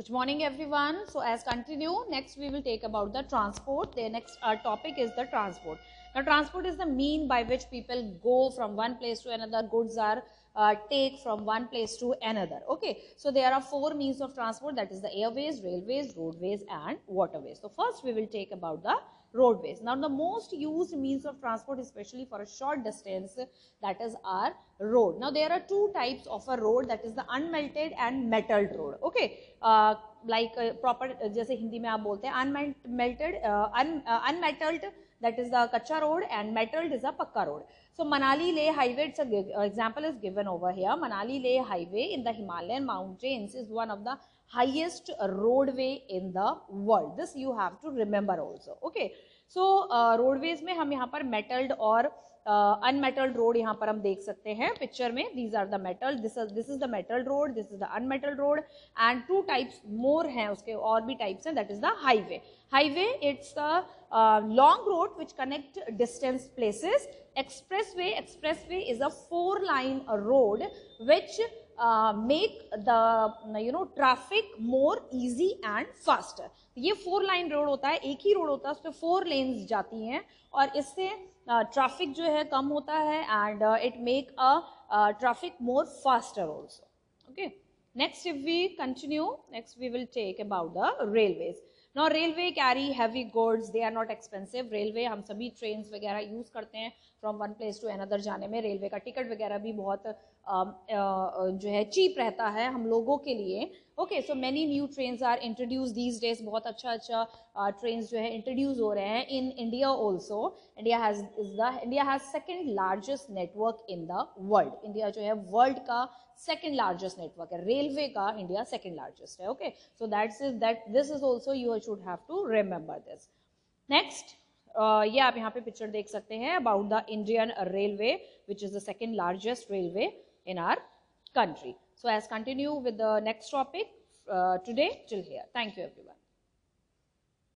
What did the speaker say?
Good morning everyone. So as continue, next we will take about the transport. The next uh, topic is the transport. Now transport is the mean by which people go from one place to another. Goods are uh, take from one place to another. Okay. So there are four means of transport that is the airways, railways, roadways and waterways. So first we will take about the roadways. Now the most used means of transport especially for a short distance that is our road. Now there are two types of a road that is the unmelted and metalled road. Okay. Uh, like uh, proper जैसे हिंदी में आप बोलते हैं unmelted uh, un, uh, unmetalled that is the kacha road and metalled is a pakka road. So Manali Leh highway it's a example is given over here. Manali Leh highway in the Himalayan mountains is one of the highest roadway in the world. This you have to remember also. Okay. Uh, roadways में हम यहाँ पर metalled और unmetalled uh, road यहाँ पर हम देख सकते हैं पिक्चर में these are the metal this this is the metal road this is the unmetal road and two types more हैं उसके और भी टाइप्स हैं that is the highway highway it's the long road which connect distance places expressway expressway is a four line road which uh, make the you know traffic more easy and faster. ये four line road होता है एक ही road होता है उस पर four lanes जाती हैं और इससे ट्रैफ़िक uh, जो है कम होता है and it make a traffic more faster also okay next if we continue next we will take about the railways no railway carry heavy goods they are not expensive railway हम सभी train वगैरह use करते हैं from one place to another जाने में। Railway का ticket वगैरह भी बहुत जो है चीप रहता है हम लोगों के लिए। Okay so many new train are introduce these days बहुत अच्छा अच्छा ट्रेन जो है इंट्रोड्यूस हो रहे हैं in India also India has is the India has second largest network in the world India जो है वर्ल्ड का सेकेंड लार्जेस्ट नेटवर्क है। रेलवे का इंडिया सेकेंड लार्जेस्ट है। Okay so that's is that this is also you should have to remember this next ये आप यहाँ पे पिक्चर देख सकते हैं about the Indian railway which is the second largest railway in our country so as continue with the next topic today till here thank you every